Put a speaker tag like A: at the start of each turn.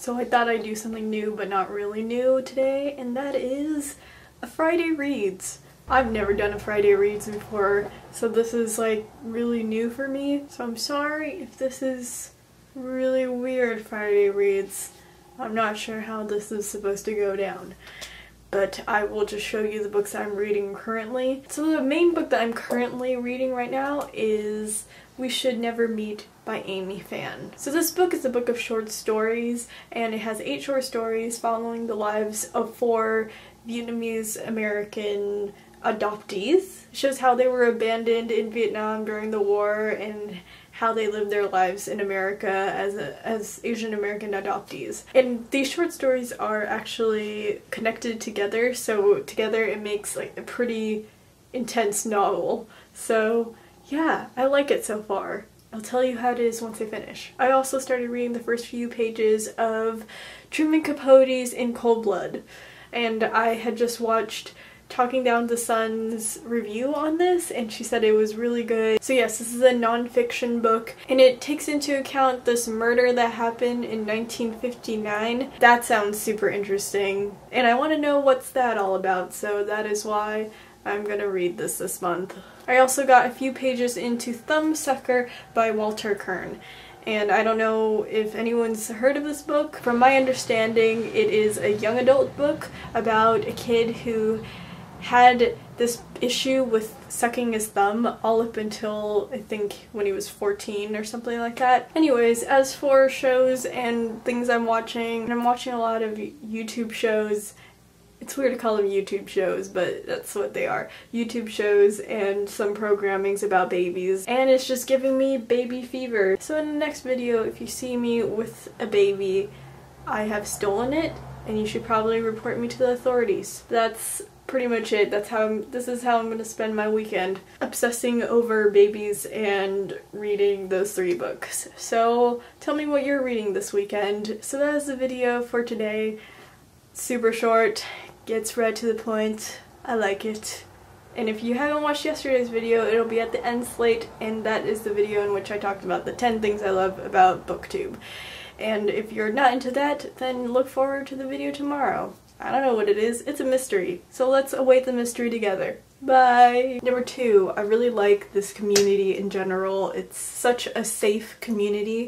A: So I thought I'd do something new but not really new today and that is a Friday Reads. I've never done a Friday Reads before so this is like really new for me so I'm sorry if this is really weird Friday Reads. I'm not sure how this is supposed to go down but I will just show you the books I'm reading currently. So the main book that I'm currently reading right now is We Should Never Meet by Aimee Phan. So this book is a book of short stories and it has eight short stories following the lives of four Vietnamese American adoptees. It shows how they were abandoned in Vietnam during the war and how they lived their lives in America as a, as Asian American adoptees. And these short stories are actually connected together, so together it makes like a pretty intense novel. So yeah, I like it so far. I'll tell you how it is once I finish. I also started reading the first few pages of Truman Capote's In Cold Blood and I had just watched Talking Down the Sun's review on this and she said it was really good. So yes, this is a non-fiction book and it takes into account this murder that happened in 1959. That sounds super interesting and I want to know what's that all about so that is why I'm gonna read this this month. I also got a few pages into Thumbsucker by Walter Kirn. and I don't know if anyone's heard of this book. From my understanding, it is a young adult book about a kid who had this issue with sucking his thumb all up until I think when he was 14 or something like that. Anyways, as for shows and things I'm watching, I'm watching a lot of YouTube shows it's weird to call them YouTube shows, but that's what they are. YouTube shows and some programmings about babies. And it's just giving me baby fever. So in the next video, if you see me with a baby, I have stolen it and you should probably report me to the authorities. That's pretty much it. That's how I'm, this is how I'm gonna spend my weekend. Obsessing over babies and reading those three books. So tell me what you're reading this weekend. So that is the video for today. Super short, gets right to the point. I like it. And if you haven't watched yesterday's video, it'll be at the end slate, and that is the video in which I talked about the 10 things I love about BookTube. And if you're not into that, then look forward to the video tomorrow. I don't know what it is, it's a mystery. So let's await the mystery together. Bye! Number two, I really like this community in general. It's such a safe community